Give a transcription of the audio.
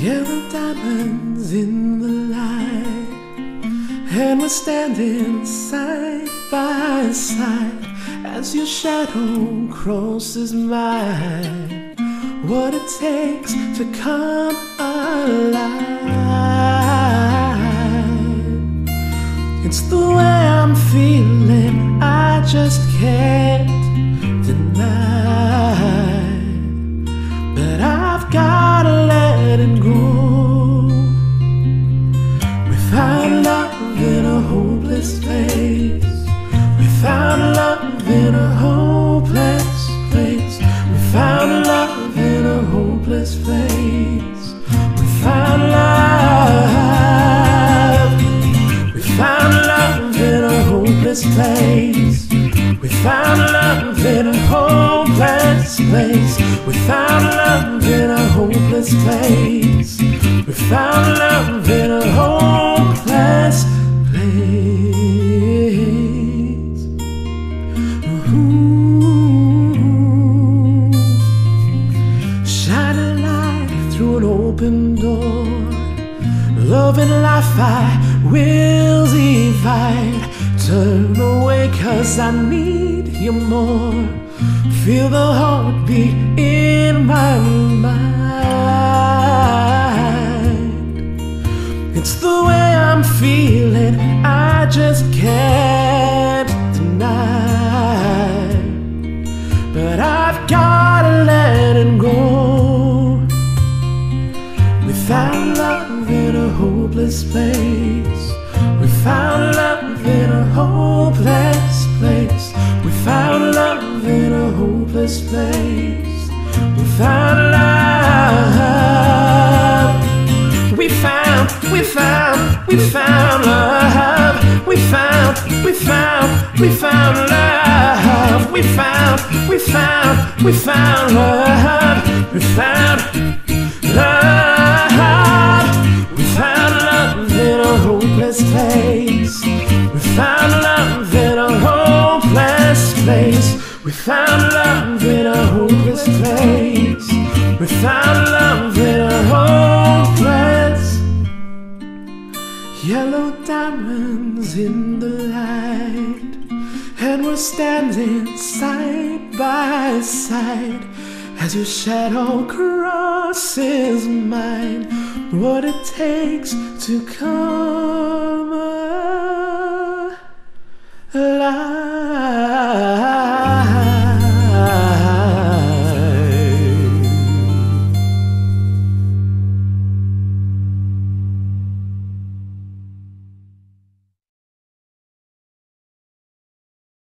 Yellow diamonds in the light, and we're standing side by side as your shadow crosses mine. What it takes to come alive. It's the way I'm feeling, I just can't deny. But I've gotta let it go. Found love in a hopeless place. Found love in a hopeless place. Found love in a hopeless place. Found love. Found love in a hopeless place. We found love in a hopeless place. Found love in a hopeless place. We found love in a hopeless place. Ooh. Shine a light through an open door. Love and life I will divide. Turn away cause I need you more. Feel the heartbeat in my mind. It's the way I'm feeling, I just can't deny. But I've gotta let it go. Without love in a hopeless place. We found love in a hopeless place. We found love in a hopeless place. Found love. We found love. We found, we found, we found love. We found, we found, we found love. We found love. We found love in a hopeless place. We found love in a hopeless place. We found love in the light, and we're standing side by side as your shadow crosses mine. What it takes to come